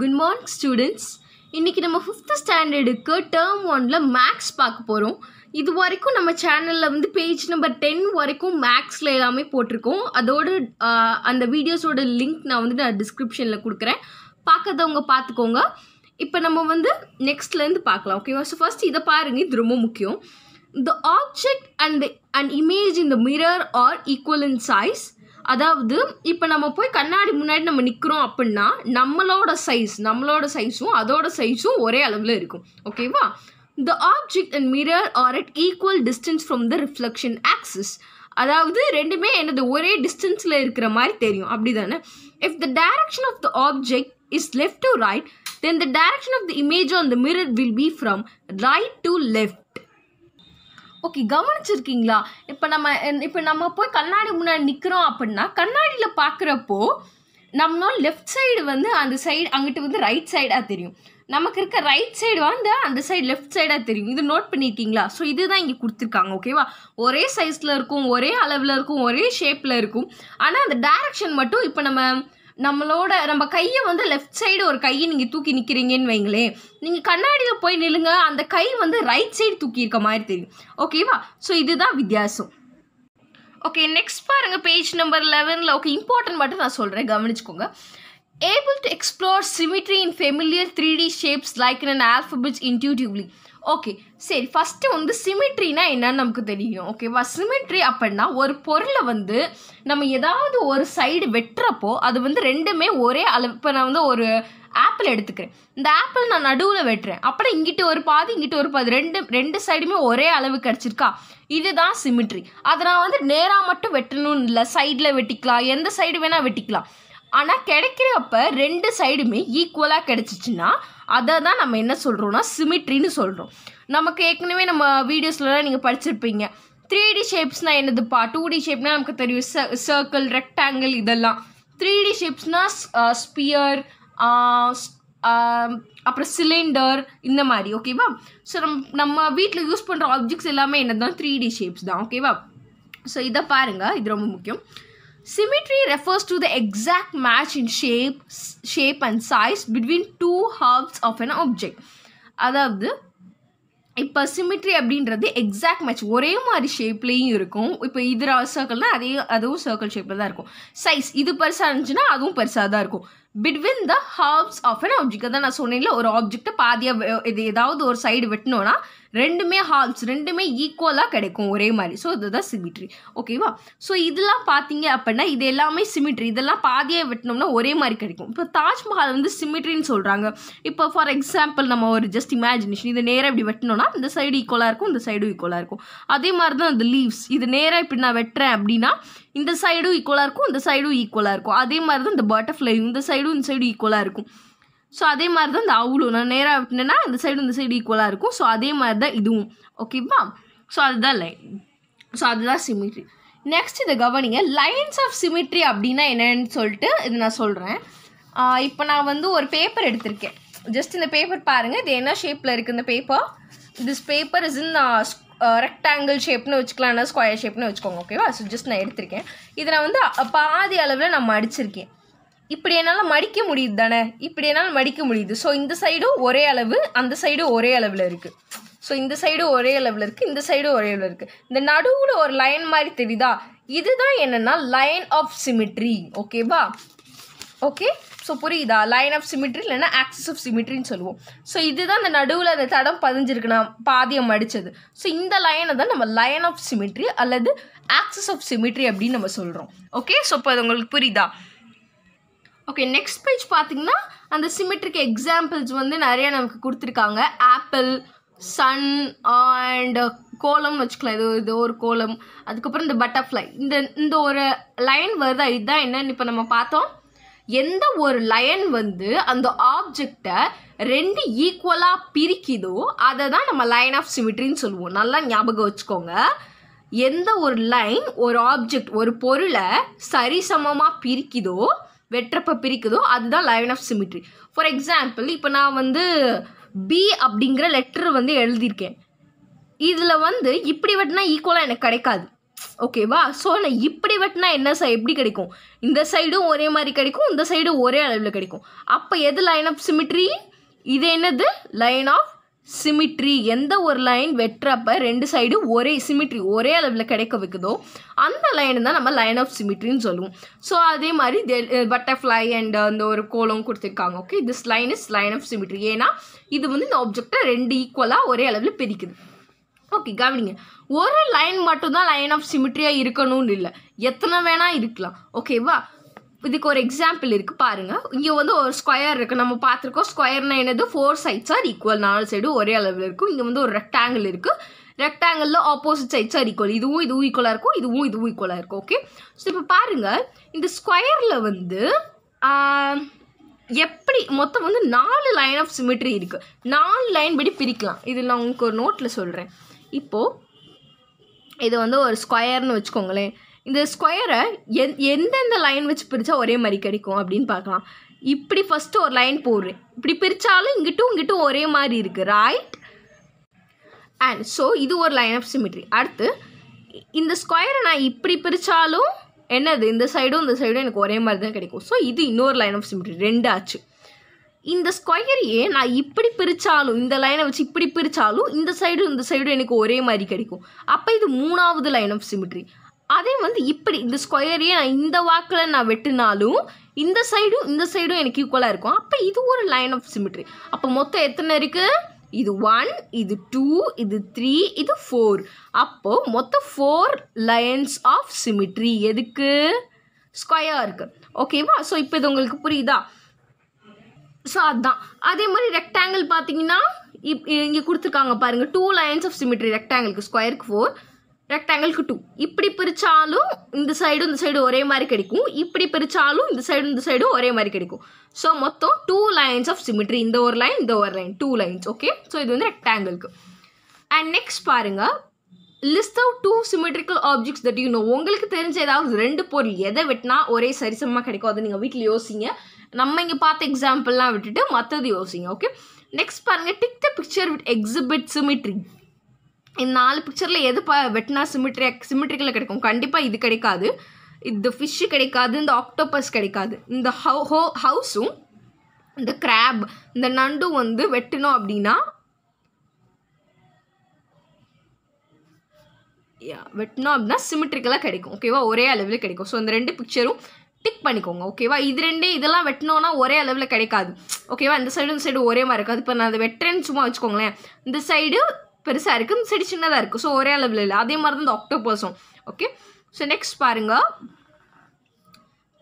Good morning students இன்றைக்கி நம்ம fifth ஸ்டாண்டர்டுக்கு டேர்ம் ஒனில் மேக்ஸ் பார்க்க போகிறோம் இது வரைக்கும் நம்ம சேனலில் வந்து பேஜ் நம்பர் டென் வரைக்கும் மேக்ஸில் எல்லாமே போட்டிருக்கோம். அதோட அந்த வீடியோஸோட லிங்க் நான் வந்து நான் டிஸ்கிரிப்ஷனில் கொடுக்குறேன். பார்க்காதவங்க பார்த்துக்கோங்க. இப்போ நம்ம வந்து நெக்ஸ்ட்லேருந்து பார்க்கலாம் ஓகேவா ஸோ ஃபஸ்ட் இதை பாருங்கள் இது ரொம்ப முக்கியம். The object and and image image in the mirror are equal in அதாவது இப்போ நம்ம போய் கண்ணாடி முன்னாடி நம்ம நிற்கிறோம் அப்படின்னா நம்மளோட சைஸ் நம்மளோட சைஸும் அதோட சைஸும் ஒரே அளவில் இருக்கும். ஓகேவா the object and mirror are at equal distance from the reflection axis அதாவது ரெண்டுமே எனது ஒரே டிஸ்டன்ஸில் இருக்கிற மாதிரி தெரியும். அப்படி தானே if the direction of the object is left to right then the direction of the image on the mirror will be from right to left okay கவனிச்சிருக்கீங்களா? இப்போ நம்ம இப்போ நம்ம போய் கண்ணாடி முன்னாடி நிற்கிறோம் அப்படின்னா கண்ணாடியில் பார்க்குறப்போ நம்மளோட லெஃப்ட் சைடு வந்து அந்த சைடு அங்கிட்டு வந்து ரைட் சைடாக தெரியும். நமக்கு இருக்க ரைட் சைடு வந்து அந்த சைடு லெஃப்ட் சைடாக தெரியும். இது நோட் பண்ணியிருக்கீங்களா ஸோ இதுதான் இங்கே கொடுத்துருக்காங்க ஓகேவா ஒரே சைஸில் இருக்கும் ஒரே அளவில் இருக்கும் ஒரே ஷேப்பில் இருக்கும். ஆனால் அந்த டைரக்ஷன் மட்டும் இப்போ நம்ம நம்மளோட நம்ம கையை வந்து லெஃப்ட் சைடு ஒரு கையை நீங்கள் தூக்கி நிற்கிறீங்கன்னு வைங்களேன். நீங்கள் கண்ணாடியில் போய் நில்லுங்க அந்த கை வந்து ரைட் சைடு தூக்கி இருக்க மாதிரி தெரியும். ஓகேவா ஸோ இதுதான் வித்தியாசம். ஓகே நெக்ஸ்ட் பாருங்கள் பேஜ் நம்பர் லெவனில் ஓகே இம்பார்ட்டன்ட் மட்டும் நான் சொல்கிறேன் கவனிச்சுக்கோங்க. Able to explore symmetry in familiar three D shapes like in and alphabets intuitively okay சரி ஃபஸ்ட்டு வந்து சிமிட்ரினா என்னன்னு நமக்கு தெரியும். ஓகேவா சிமிட்ரி அப்படின்னா ஒரு பொருளை வந்து நம்ம ஏதாவது ஒரு சைடு வெட்டுறப்போ அது வந்து ரெண்டுமே ஒரே அளவு இப்போ நான் வந்து ஒரு ஆப்பிள் எடுத்துக்கிறேன். இந்த ஆப்பிள் நான் நடுவில் வெட்டுறேன். அப்புறம் இங்கிட்டு ஒரு பாதி இங்கிட்டு ஒரு பாதி ரெண்டு ரெண்டு சைடுமே ஒரே அளவு கிடச்சிருக்கா? இதுதான் சிமிட்ரி அதை நான் வந்து நேராக மட்டும் வெட்டணும்னு இல்லை சைடில் வெட்டிக்கலாம். எந்த சைடு வேணால் வெட்டிக்கலாம். ஆனால் கிடைக்கிறப்ப ரெண்டு சைடுமே ஈக்குவலாக கிடச்சிச்சின்னா அதை தான் நம்ம என்ன சொல்கிறோம்னா சிமிட்ரின்னு சொல்கிறோம் நமக்கு ஏற்கனவே நம்ம வீடியோஸ்லலாம் நீங்கள் படிச்சிருப்பீங்க. த்ரீ டி ஷேப்ஸ்னால் என்னதுப்பா? டூ டி ஷேப்னால் நமக்கு தெரியும். ச சர்க்கிள் ரெக்டாங்கிள் இதெல்லாம். த்ரீ டி ஷேப்ஸ்னால் ஸ்பியர் அப்புறம் சிலிண்டர் இந்த மாதிரி ஓகேவா ஸோ நம் நம்ம வீட்டில் யூஸ் பண்ணுற ஆப்ஜெக்ட்ஸ் எல்லாமே என்னது த்ரீ டி ஷேப்ஸ் தான் ஓகேவா ஸோ இதை பாருங்கள் இது ரொம்ப முக்கியம். Symmetry refers to the exact match in shape, shape shape and size between two halves of an object. அதாவது இப்போ சிமிட்ரி அப்படின்றது எக்ஸாக்ட் மேட்ச் ஒரே மாதிரி ஷேப்லேயும் இருக்கும். இப்போ இது சர்க்கிள்னால் அதே அதுவும் சர்க்கிள் ஷேப்பில் தான் இருக்கும். சைஸ் இது பெருசாக இருந்துச்சுன்னா அதுவும் பெருசாக தான் இருக்கும். Between the halves of an object அதான் நான் சொன்னேன்ல ஒரு ஆப்ஜெக்ட்டை பாதியாக இது ஏதாவது ஒரு சைடு வெட்டினோன்னா ரெண்டுமே ஹால்ஸ் ரெண்டுமே ஈக்குவலாக கிடைக்கும் ஒரே மாதிரி. ஸோ இதுதான் சிமிட்ரி ஓகேவா ஸோ இதெல்லாம் பார்த்தீங்க அப்படின்னா இது எல்லாமே சிமிட்ரி இதெல்லாம் பாதியாக வெட்டினோம்னா ஒரே மாதிரி கிடைக்கும். இப்போ தாஜ்மஹால் வந்து சிமிட்ரின்னு சொல்கிறாங்க இப்போ ஃபார் எக்ஸாம்பிள் நம்ம ஒரு ஜஸ்ட் இமேஜினேஷன் இது நேராக இப்படி வெட்டினோம்னா இந்த சைடு ஈக்குவலாக இருக்கும் இந்த சைடும் ஈக்குவலாக இருக்கும். அதே மாதிரி தான் இந்த லீவ்ஸ் இது நேராக இப்படி நான் வெட்டுறேன் அப்படின்னா இந்த சைடும் ஈக்குவலாக இருக்கும் இந்த சைடும் ஈக்குவலாக இருக்கும். அதே மாதிரி தான் இந்த பட்டர்ஃப்ளை இந்த சைடும் இந்த சைடும் ஈக்குவலாக இருக்கும். ஸோ அதே மாதிரி தான் இந்த அவுளும் நான் நேராக விட்டுனேன்னா இந்த சைடு இந்த சைடு ஈக்குவலாக இருக்கும். ஸோ அதே மாதிரி தான் இதுவும் ஓகேவா ஸோ அதுதான் லைன் ஸோ அதுதான் சிமிட்ரி நெக்ஸ்ட் இதை கவனிங்க. லைன்ஸ் ஆஃப் சிமிட்ரி அப்படின்னா என்னன்னு சொல்லிட்டு இது நான் சொல்கிறேன் இப்போ நான் வந்து ஒரு பேப்பர் எடுத்திருக்கேன். ஜஸ்ட் இந்த பேப்பர் பாருங்கள் இது என்ன ஷேப்பில் இருக்குது இந்த paper this paper is in rectangle ஷேப்னு வச்சுக்கலாம் ஸ்கொயர் ஷேப்னு வச்சுக்கோங்க. ஓகேவா ஸோ ஜஸ்ட் நான் எடுத்திருக்கேன். இதை நான் வந்து பாதி அளவில் நான் மடிச்சிருக்கேன் இப்படி என்னால் மடிக்க முடியுது தானே? இப்படி என்னால் மடிக்க முடியுது. ஸோ இந்த சைடும் ஒரே அளவு அந்த சைடும் ஒரே அளவில் இருக்குது ஸோ இந்த சைடும் ஒரே அளவில் இருக்குது இந்த சைடும் ஒரே அளவில் இருக்குது இந்த நடுவில் ஒரு லைன் மாதிரி தெரியுதா? இதுதான் என்னென்னா லைன் ஆஃப் சிமிட்ரி ஓகேவா ஓகே ஸோ புரியுதா? லைன் ஆஃப் சிமிட்ரி இல்லைன்னா ஆக்சிஸ் ஆஃப் சிமிட்ரின்னு சொல்லுவோம். ஸோ இதுதான் அந்த நடுவில் அந்த தடம் பதிஞ்சிருக்கு. நான் பாதியம் மடித்தது ஸோ இந்த லைனை தான் நம்ம லைன் ஆஃப் சிமிட்ரி அல்லது ஆக்சிஸ் ஆஃப் சிமிட்ரி அப்படின்னு நம்ம சொல்கிறோம் ஓகே ஸோ இப்போ அது உங்களுக்கு புரியுதா? ஓகே நெக்ஸ்ட் பேஜ் பார்த்தீங்கன்னா அந்த சிமெட்ரிக் எக்ஸாம்பிள்ஸ் வந்து நிறைய நமக்கு கொடுத்துருக்காங்க. ஆப்பிள் சன் அண்ட் uh, கோலம்னு வச்சுக்கலாம். இது இது ஒரு கோலம் அதுக்கப்புறம் இந்த பட்டர்ஃப்ளை இந்த இந்த ஒரு லைன் வருதா? இதுதான் என்னன்னு இப்போ நம்ம பார்த்தோம். எந்த ஒரு லயன் வந்து அந்த ஆப்ஜெக்டை ரெண்டு ஈக்குவலாக பிரிக்குதோ அதை தான் நம்ம லைன் ஆஃப் சிமிட்ரின்னு சொல்லுவோம். நல்லா ஞாபகம் வச்சுக்கோங்க. எந்த ஒரு லைன் ஒரு ஆப்ஜெக்ட் ஒரு பொருளை சரிசமமாக பிரிக்குதோ வெட்டுறப்ப பிரிக்குதோ அதுதான் line of symmetry for example இப்போ நான் வந்து பி அப்படிங்கிற லெட்டர் வந்து எழுதியிருக்கேன். இதில் வந்து இப்படி வெட்டினா ஈக்குவலாக எனக்கு கிடைக்காது. ஓகேவா ஸோ நான் இப்படி வெட்டினா என்ன சை எப்படி கிடைக்கும்? இந்த சைடும் ஒரே மாதிரி கிடைக்கும் இந்த சைடும் ஒரே அளவில் கிடைக்கும். அப்போ எது லைன் ஆஃப் சிமிட்ரி இது என்னது? லைன் ஆஃப் சிமிட்ரி எந்த ஒரு லைன் வெட்டுறப்ப ரெண்டு சைடும் ஒரே சிமிட்ரி ஒரே அளவில் கிடைக்க வைக்குதோ அந்த லைன் தான் நம்ம லைன் ஆஃப் சிமிட்ரின்னு சொல்லுவோம். ஸோ அதே மாதிரி பட்டர்ஃப்ளை அண்ட் uh, uh, அந்த ஒரு கோலம் கொடுத்துருக்காங்க. Okay this line is line of symmetry ஏன்னா இது வந்து இந்த ஆப்ஜெக்டை ரெண்டு ஈக்குவலாக ஒரே அளவில் பிரிக்குது. ஓகே கவனிங்க. ஒரு லைன் மட்டும்தான் லைன் ஆஃப் சிமிட்ரியாக இருக்கணும்னு இல்லை. எத்தனை வேணால் இருக்கலாம். ஓகேவா இதுக்கு ஒரு எக்ஸாம்பிள் இருக்குது பாருங்கள் இங்கே வந்து ஒரு ஸ்கொயர் இருக்குது நம்ம பார்த்துருக்கோம் ஸ்கொயர்னா என்னது? ஃபோர் சைட்ஸ் ஆர் ஈக்குவல் நாலு சைடு ஒரே அளவில் இருக்கும். இங்கே வந்து ஒரு ரெக்டாங்கிள் இருக்குது ரெக்டாங்கிளில் ஆப்போசிட் சைட்ஸ் ஆர் ஈக்குவல் இதுவும் இதுவும் ஈக்குவலாக இருக்கும். இதுவும் இதுவும் ஈக்குவலாக இருக்கும். ஓகே ஸோ இப்போ பாருங்கள் இந்த ஸ்கொயரில் வந்து எப்படி மொத்தம் வந்து நாலு லைன் ஆஃப் சிமிட்ரி இருக்குது நாலு லைன் படி பிரிக்கலாம். இது நான் உங்களுக்கு ஒரு நோட்டில் சொல்கிறேன் இப்போது இது வந்து ஒரு ஸ்கொயர்னு வச்சுக்கோங்களேன். இந்த ஸ்கொயரை எந் எந்தெந்த லைன் வச்சு பிரித்தா ஒரே மாதிரி கிடைக்கும் அப்படின்னு பார்க்கலாம். இப்படி ஃபஸ்ட்டு ஒரு லைன் போடுறேன். இப்படி பிரித்தாலும் இங்கிட்டும் இங்கிட்டும் ஒரே மாதிரி இருக்குது ரைட் அண்ட் ஸோ இது ஒரு லைன் ஆஃப் சிமிட்ரி அடுத்து இந்த ஸ்கொயரை நான் இப்படி பிரித்தாலும் என்னது? இந்த சைடும் இந்த சைடும் எனக்கு ஒரே மாதிரி தான் கிடைக்கும். ஸோ இது இன்னொரு லைன் ஆஃப் சிமிட்ரி ரெண்டு ஆச்சு. இந்த ஸ்கொயரையே நான் இப்படி பிரித்தாலும் இந்த லைனை வச்சு இப்படி பிரித்தாலும் இந்த சைடும் இந்த சைடும் எனக்கு ஒரே மாதிரி கிடைக்கும். அப்போ இது மூணாவது லைன் ஆஃப் சிமிட்ரி அதே வந்து இப்படி இந்த ஸ்கொயரையே நான் இந்த வாக்கில் நான் வெட்டினாலும் இந்த சைடும் இந்த சைடும் எனக்கு ஈக்குவலாக இருக்கும். அப்போ இது ஒரு லைன் ஆஃப் சிமிட்ரி அப்போ மொத்தம் எத்தனை இருக்குது இது ஒன் இது டூ இது த்ரீ இது ஃபோர் அப்போது மொத்தம் ஃபோர் லைன்ஸ் ஆஃப் சிமிட்ரி எதுக்கு? ஸ்கொயருக்கு ஓகேவா ஸோ இப்போ இது உங்களுக்கு புரியுதா? ஸோ அதுதான் அதே மாதிரி ரெக்டாங்கிள் பார்த்தீங்கன்னா இப் இங்கே கொடுத்துருக்காங்க பாருங்கள் டூ லைன்ஸ் ஆஃப் சிமிட்ரி ரெக்டாங்கிளுக்கு ஸ்கொயருக்கு ஃபோர் ரெக்டாங்கிளுக்கு டூ இப்படி பிரித்தாலும் இந்த சைடும் இந்த சைடு ஒரே மாதிரி கிடைக்கும். இப்படி பிரித்தாலும் இந்த சைடும் இந்த சைடும் ஒரே மாதிரி கிடைக்கும். ஸோ மொத்தம் டூ லைன்ஸ் ஆஃப் சிமிட்ரி இந்த ஒரு லைன் இந்த ஒரு line two lines okay so இது வந்து ரெக்டாங்கிளுக்கு அண்ட் நெக்ஸ்ட் பாருங்கள் list of two symmetrical objects that you know உங்களுக்கு தெரிஞ்ச ஏதாவது ரெண்டு பொருள் எதை வெட்டினா ஒரே சரிசமமாக கிடைக்கும் அதை நீங்கள் வீட்டில் யோசிங்க. நம்ம இங்கே பார்த்த எக்ஸாம்பிள்லாம் விட்டுட்டு மற்றது யோசிங்க ஓகே நெக்ஸ்ட் பாருங்கள் tick the picture with exhibit symmetry இந்த நாலு பிக்சரில் எது ப வெட்டினா சிமிட்ரி சிமிட்ரிக்கில் கிடைக்கும்? கண்டிப்பாக இது கிடைக்காது. இந்த ஃபிஷ்ஷு கிடைக்காது இந்த ஆக்டோபஸ் கிடைக்காது. இந்த ஹவு ஹோ ஹவுஸும் இந்த கிராப் இந்த நண்டும் வந்து வெட்டினோம் அப்படின்னா யா வெட்டினோம் அப்படின்னா சிமிட்ரிக்கலாக கிடைக்கும். ஓகேவா ஒரே அளவில் கிடைக்கும். ஸோ இந்த ரெண்டு பிக்சரும் டிக் பண்ணிக்கோங்க. ஓகேவா இது ரெண்டே இதெல்லாம் வெட்டினோன்னா ஒரே அளவில் கிடைக்காது. ஓகேவா இந்த சைடு இந்த சைடு ஒரே மாதிரி இருக்காது. இப்போ நான் அதை வெட்டுறேன்னு சும்மா வச்சுக்கோங்களேன். இந்த சைடு பெருசாக இருக்குது செடி சின்னதாக இருக்குது ஸோ ஒரே அளவில் இல்லை. அதே மாதிரி தான் இந்த ஆக்டோபஸும் ஓகே ஸோ நெக்ஸ்ட் பாருங்கள்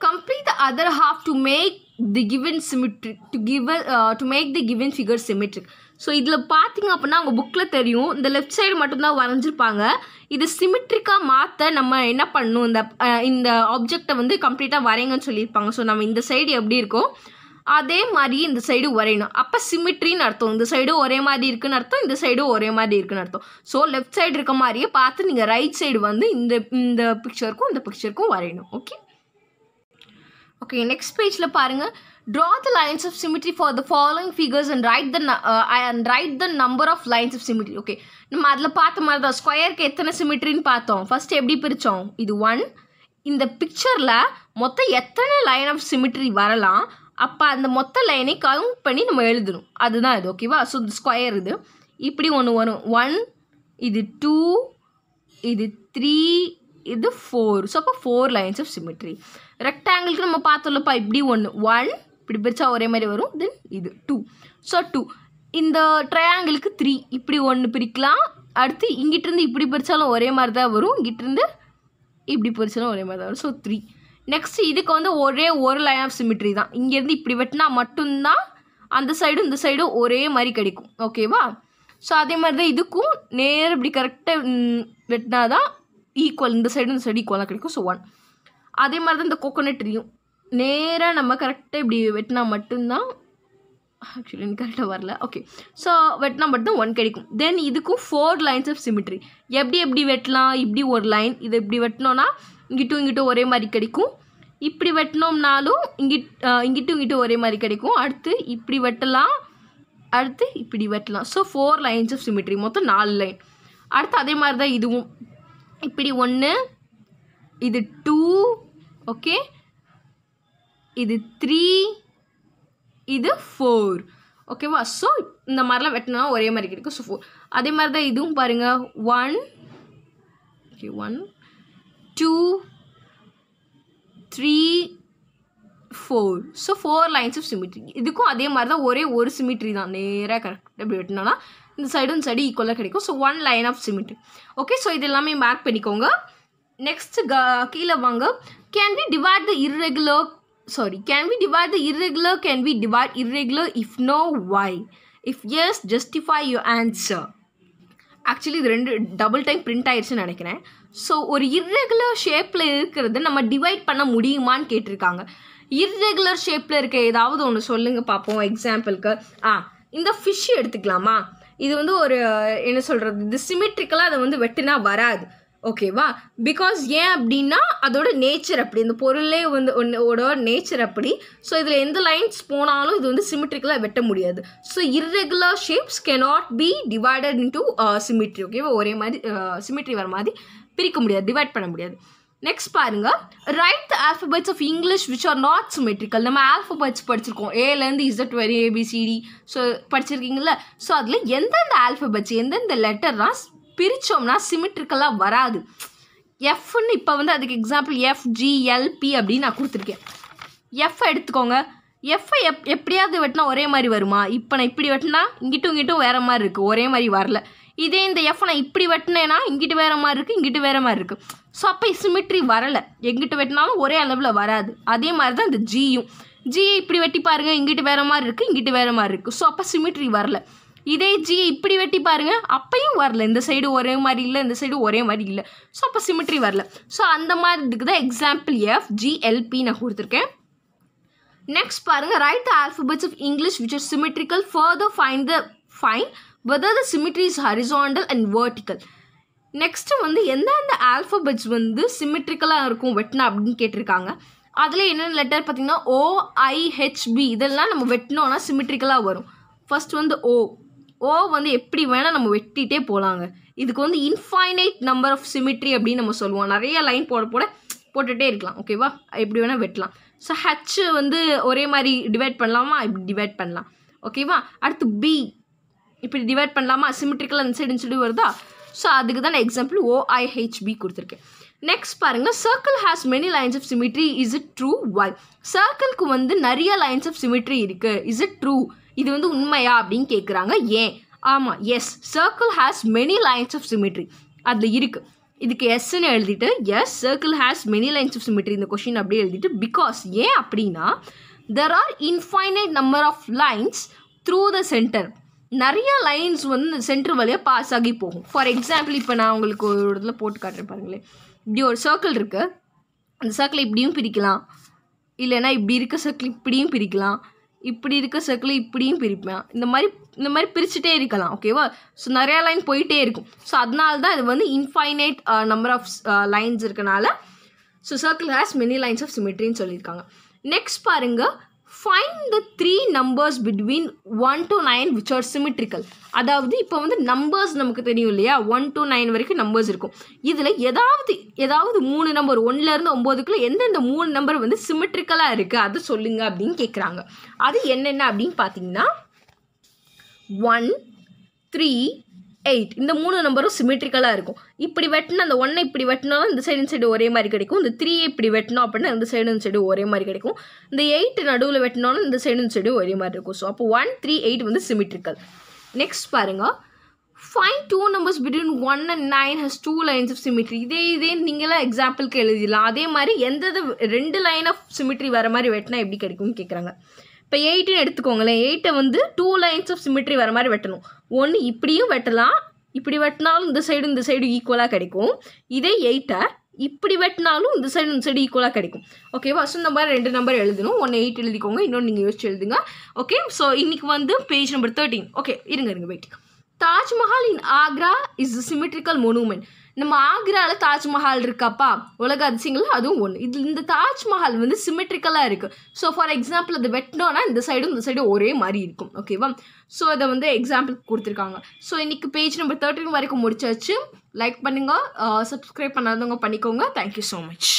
complete the other half to make the given symmetric to give uh, to make the given figure symmetric. So இதில் பார்த்தீங்க அப்படின்னா அவங்க புக்கில் தெரியும். இந்த லெஃப்ட் சைடு மட்டும்தான் வரைஞ்சிருப்பாங்க. இது சிமிட்ரிக்காக மாற்ற நம்ம என்ன பண்ணணும்? இந்த uh, இந்த ஆப்ஜெக்டை வந்து கம்ப்ளீட்டாக வரைங்கன்னு சொல்லியிருப்பாங்க. ஸோ நம்ம இந்த சைடு எப்படி இருக்கோ அதே மாதிரி இந்த சைடு வரையணும். அப்போ சிமிட்ரின்னு அர்த்தம். இந்த சைடும் ஒரே மாதிரி இருக்குன்னு அர்த்தம் இந்த சைடும் ஒரே மாதிரி இருக்குன்னு அர்த்தம். ஸோ லெஃப்ட் சைடு இருக்க மாதிரியே பார்த்து நீங்கள் ரைட் சைடு வந்து இந்த இந்த பிக்சருக்கும் இந்த பிக்சருக்கும் வரையணும். ஓகே ஓகே நெக்ஸ்ட் பேஜில் பாருங்கள் draw the lines of symmetry for the following figures and write the and write the number of lines of symmetry okay நம்ம அதில் பார்த்த மாதிரி தான். ஸ்கொயருக்கு எத்தனை சிமிட்ரின்னு பார்த்தோம். ஃபஸ்ட்டு எப்படி பிரித்தோம் இது ஒன் இந்த பிக்சரில் மொத்தம் எத்தனை லைன் ஆஃப் சிமிட்ரி வரலாம்? அப்போ அந்த மொத்த லைனை கவுண்ட் பண்ணி நம்ம எழுதணும். அதுதான் இது ஓகேவா ஸோ ஸ்கொயர் இது. இப்படி ஒன்று வரும். ஒன் இது டூ இது த்ரீ இது ஃபோர் ஸோ அப்போ ஃபோர் லைன்ஸ் ஆஃப் சிமெட்ரி ரெக்டாங்கிளுக்கு நம்ம பார்த்தோம்லப்பா இப்படி ஒன்று ஒன் இப்படி பிரித்தா ஒரே மாதிரி வரும். தென் இது டூ ஸோ டூ இந்த ட்ரையாங்கிளுக்கு த்ரீ இப்படி ஒன்று பிரிக்கலாம். அடுத்து இங்கிட்டிருந்து இப்படி பிரித்தாலும் ஒரே மாதிரி தான் வரும். இங்கிட்டிருந்து இப்படி பிரித்தாலும் ஒரே மாதிரி தான் வரும். ஸோ த்ரீ நெக்ஸ்ட் இதுக்கு வந்து ஒரே ஒரு லைன் ஆஃப் சிமிட்ரி தான். இங்கேருந்து இப்படி வெட்டினா மட்டும்தான் அந்த சைடும் இந்த சைடும் ஒரே மாதிரி கிடைக்கும். ஓகேவா ஸோ அதே மாதிரி தான் இதுக்கும் நேர் இப்படி கரெக்டாக வெட்டினா தான் ஈக்குவல் இந்த சைடு இந்த சைடு ஈக்குவலாக கிடைக்கும். ஸோ ஒன் அதே மாதிரி தான் இந்த கோகோனட் ட்ரீயும் நேராக நம்ம கரெக்டாக இப்படி வெட்டினா மட்டும்தான் ஆக்சுவலி எனக்கு கரெக்டாக வரல. ஓகே ஸோ வெட்டினா மட்டும் ஒன் கிடைக்கும். தென் இதுக்கும் ஃபோர் லைன்ஸ் ஆஃப் சிமிட்ரி எப்படி எப்படி வெட்டலாம்? இப்படி ஒரு லைன் இது இப்படி வெட்டினோன்னா இங்கிட்டும் இங்கிட்டும் ஒரே மாதிரி கிடைக்கும். இப்படி வெட்டினோம்னாலும் இங்கிட் இங்கிட்டும் இங்கிட்டும் ஒரே மாதிரி கிடைக்கும். அடுத்து இப்படி வெட்டலாம். அடுத்து இப்படி வெட்டலாம். So four lines of symmetry மொத்தம் நாலு லைன் அடுத்து அதே மாதிரி தான் இதுவும். இப்படி ஒன்று இது டூ ஓகே இது த்ரீ இது ஃபோர் ஓகேவா ஸோ இந்த மாதிரிலாம் வெட்டினா ஒரே மாதிரி கிடைக்கும். ஸோ ஃபோர் அதே மாதிரி தான் இதுவும் பாருங்கள் one okay one two three four so four lines of symmetry இதுக்கும் அதே மாதிரி தான் ஒரே ஒரு சிமிட்ரி தான். நேராக கரெக்டாக அப்படி வெட்டினோன்னா இந்த சைடும் இந்த சைடு ஈக்குவலாக கிடைக்கும். So one line of symmetry okay so இது எல்லாமே மார்க் பண்ணிக்கோங்க. நெக்ஸ்ட் க கீழே வாங்க. Can we divide the irregular sorry can we divide the irregular? Can we divide irregular? If no why if yes justify you answer actually இது ரெண்டு double time print ஆயிடுச்சுன்னு நினைக்கிறேன். ஸோ ஒரு இர்ரெகுலர் ஷேப்பில் இருக்கிறது நம்ம டிவைட் பண்ண முடியுமான்னு கேட்டிருக்காங்க. இர்ரெகுலர் ஷேப்பில் இருக்க ஏதாவது ஒன்று சொல்லுங்கள் பார்ப்போம் எக்ஸாம்பிளுக்கு ஆ இந்த ஃபிஷ் எடுத்துக்கலாமா? இது வந்து ஒரு என்ன சொல்கிறது இது சிமெட்ரிக்கலாக அதை வந்து வெட்டினா வராது. ஓகேவா பிகாஸ் ஏன் அப்படின்னா அதோட நேச்சர் அப்படி இந்த பொருளே வந்து ஒன்னோட நேச்சர் அப்படி. ஸோ இதில் எந்த லைன்ஸ் போனாலும் இது வந்து சிமெட்ரிக்கலாக வெட்ட முடியாது. So irregular shapes cannot be divided into symmetry ஓகேவா ஒரே மாதிரி uh, சிமெட்ரி வர மாதிரி. பிரிக்க முடியாது டிவைட் பண்ண முடியாது. நெக்ஸ்ட் பாருங்கள் write the alphabets of English which are not symmetrical நம்ம ஆல்ஃபபெட்ஸ் படிச்சிருக்கோம். ஏலேருந்து இசட் வரி A B C D so படிச்சிருக்கீங்களா ஸோ அதில் எந்தெந்த ஆல்ஃபபெட்ஸ் எந்தெந்த லெட்டர்லாம் பிரித்தோம்னா சிமெட்ரிக்கலாக வராது. எஃப்னு இப்போ வந்து அதுக்கு எக்ஸாம்பிள் எஃப் ஜிஎல்பி அப்படின்னு நான் கொடுத்துருக்கேன். எஃப் எடுத்துக்கோங்க. எஃப்ஐ எப் எப்படியாவது வெட்டினா ஒரே மாதிரி வருமா? இப்போ நான் இப்படி வெட்டினா இங்கிட்டும் இங்கிட்டும் வேறு மாதிரி இருக்குது ஒரே மாதிரி வரல. இதே இந்த எஃப் நான் இப்படி வெட்டினேன்னா இங்கிட்டு வேறு மாதிரி இருக்குது இங்கிட்டு வேறு மாதிரி இருக்குது ஸோ அப்போ சிமிட்ரி வரலை. எங்கிட்டு வெட்டினாலும் ஒரே அளவில் வராது. அதே மாதிரி தான் இந்த ஜியும் ஜி இப்படி வெட்டி பாருங்கள் இங்கிட்டு வேறு மாதிரி இருக்குது இங்கிட்டு வேறு மாதிரி இருக்குது ஸோ அப்போ சிமிட்ரி வரல. இதே ஜி இப்படி வெட்டி பாருங்கள் அப்பையும் வரல. இந்த சைடு ஒரே மாதிரி இல்லை இந்த சைடு ஒரே மாதிரி இல்லை. ஸோ அப்போ சிமிட்ரி வரல. ஸோ அந்த மாதிரி இதுக்கு தான் எக்ஸாம்பிள் எஃப் ஜிஎல்பி நான் கொடுத்துருக்கேன். நெக்ஸ்ட் பாருங்க write the alphabets of English which are symmetrical further find the find whether the symmetry is horizontal and vertical next வந்து எந்தெந்த ஆல்ஃபபெட்ஸ் வந்து சிமெட்ரிக்கலாக இருக்கும் வெட்டினா அப்படின்னு கேட்டிருக்காங்க. அதில் என்னென்ன லெட்டர் பார்த்தீங்கன்னா ஓஐஹெச்பி இதெல்லாம் நம்ம வெட்டினோன்னா சிமெட்ரிக்கலாக வரும். ஃபஸ்ட் வந்து ஓ ஓ வந்து எப்படி வேணால் நம்ம வெட்டிகிட்டே போகலாங்க இதுக்கு வந்து இன்ஃபைனைட் நம்பர் ஆஃப் சிமிட்ரி அப்படின்னு நம்ம சொல்லுவோம். நிறைய லைன் போட போட போட்டுகிட்டே இருக்கலாம். ஓகேவா எப்படி வேணால் வெட்டலாம். ஸோ ஹச் வந்து ஒரே மாதிரி டிவைட் பண்ணலாமா? இப்படி டிவைட் பண்ணலாம். ஓகேவா அடுத்து பி இப்படி டிவைட் பண்ணலாமா? சிமெட்ரிக்கல் அந்த சைடுன்னு சொல்லி வருதா? ஸோ அதுக்கு தான் நான் எக்ஸாம்பிள் ஓஐஹெச்பி கொடுத்துருக்கேன். நெக்ஸ்ட் பாருங்கள் circle has many lines of symmetry is it true why சர்க்கிள்க்கு வந்து நிறைய லைன்ஸ் ஆஃப் சிமிட்ரி இருக்குது இஸ் இட் ட்ரூ இது வந்து உண்மையா அப்படின்னு கேட்குறாங்க ஏன்? ஆமாம் yes circle has many lines of symmetry அதில் இருக்குது இதுக்கு எஸ்ன்னு எழுதிட்டு yes circle has many lines of symmetry இந்த கொஷின் அப்படியே எழுதிட்டு பிகாஸ் ஏன் அப்படின்னா there are infinite number of lines through the centre நிறைய லைன்ஸ் வந்து இந்த சென்டர் வழியாக பாஸ் ஆகி போகும். ஃபார் எக்ஸாம்பிள் இப்போ நான் உங்களுக்கு ஒரு இடத்துல போட்டு காட்டுறேன் பாருங்களேன். இப்படி ஒரு சர்க்கிள் இருக்குது அந்த சர்க்கிளை இப்படியும் பிரிக்கலாம். இல்லைன்னா இப்படி இருக்க சர்க்கிள் இப்படியும் பிரிக்கலாம். இப்படி இருக்க சர்க்கிள் இப்படியும் பிரிப்பேன் இந்த மாதிரி இந்த மாதிரி பிரிச்சுட்டே இருக்கலாம் ஓகேவா ஸோ நிறையா லைன் போயிட்டே இருக்கும். ஸோ அதனால தான் இது வந்து இன்ஃபைனைட் நம்பர் ஆஃப் லைன்ஸ் இருக்கனால so circle has many lines of சிமெட்ரின்னு சொல்லியிருக்காங்க. நெக்ஸ்ட் பாருங்கள் find the three numbers between one to nine which are symmetrical அதாவது இப்போ வந்து நம்பர்ஸ் நமக்கு தெரியும் இல்லையா? ஒன் டு நைன் வரைக்கும் நம்பர்ஸ் இருக்கும். இதில் ஏதாவது ஏதாவது மூணு நம்பர் ஒன்லேருந்து ஒம்போதுக்குள்ள எந்தெந்த மூணு நம்பர் வந்து சிமெட்ரிக்கலாக இருக்குது அது சொல்லுங்க அப்படின்னு கேட்குறாங்க அது என்னென்ன அப்படின்னு பார்த்தீங்கன்னா ஒன் த்ரீ எயிட் இந்த மூணு நம்பரும் சிமெட்ரிக்கலாக இருக்கும். இப்படி வெட்டினா அந்த ஒன்னை இப்படி வெட்டினாலும் இந்த சைடு இந்த சைடு ஒரே மாதிரி கிடைக்கும். இந்த த்ரீ இப்படி வெட்டினோம் அப்படின்னா இந்த சைடு இந்த சைடு ஒரே மாதிரி கிடைக்கும். இந்த எயிட் நடுவில் வெட்டினாலும் இந்த சைடு இந்த சைடு ஒரே மாதிரி இருக்கும். ஸோ அப்போ ஒன் த்ரீ எயிட் வந்து சிமெட்ரிக்கல் நெக்ஸ்ட் பாருங்கள் find two numbers between one and nine has two lines of symmetry இதே இதே நீங்களாம் எக்ஸாம்பிளுக்கு எழுதிடலாம். அதே மாதிரி எந்த ரெண்டு லைன் ஆஃப் சிமிட்ரி வர மாதிரி வெட்டினா எப்படி கிடைக்கும்னு கேட்குறாங்க இப்போ எயிட்டுன்னு எடுத்துக்கோங்களேன். எயிட்டை வந்து டூ லைன்ஸ் ஆஃப் சிமிட்ரி வர மாதிரி வெட்டணும். ஒன்று இப்படியும் வெட்டலாம். இப்படி வெட்டினாலும் இந்த சைடு இந்த சைடு ஈக்குவலாக கிடைக்கும். இதே எயிட்டை இப்படி வெட்டினாலும் இந்த சைடு இந்த சைடு ஈக்குவலாக கிடைக்கும். ஓகேவா ஸோ இந்த மாதிரி ரெண்டு நம்பர் எழுதணும். ஒன்று எயிட் எழுதிக்கோங்க. இன்னொன்று நீங்கள் யோசிச்சு எழுதுங்க. ஓகே ஸோ இன்றைக்கி வந்து பேஜ் நம்பர் தேர்ட்டீன் ஓகே இருங்க இருங்க wait Taj Mahal in Agra is symmetrical monument நம்ம ஆக்ராவில் தாஜ்மஹால் இருக்காப்பா? உலக அதிசயங்கள் அதுவும் ஒன்று இது இந்த தாஜ்மஹால் வந்து சிமெட்ரிக்கலாக இருக்குது ஸோ ஃபார் எக்ஸாம்பிள் அது வெட்டினோன்னா இந்த சைடும் இந்த சைடும் ஒரே மாதிரி இருக்கும். ஓகேவா ஸோ அதை வந்து எக்ஸாம்பிள் கொடுத்துருக்காங்க. ஸோ இன்றைக்கி பேஜ் நம்பர் தேர்ட்டின் வரைக்கும் முடிச்சாச்சு. லைக் பண்ணுங்கள் சப்ஸ்கிரைப் பண்ணாதவங்க பண்ணிக்கோங்க. Thank you so much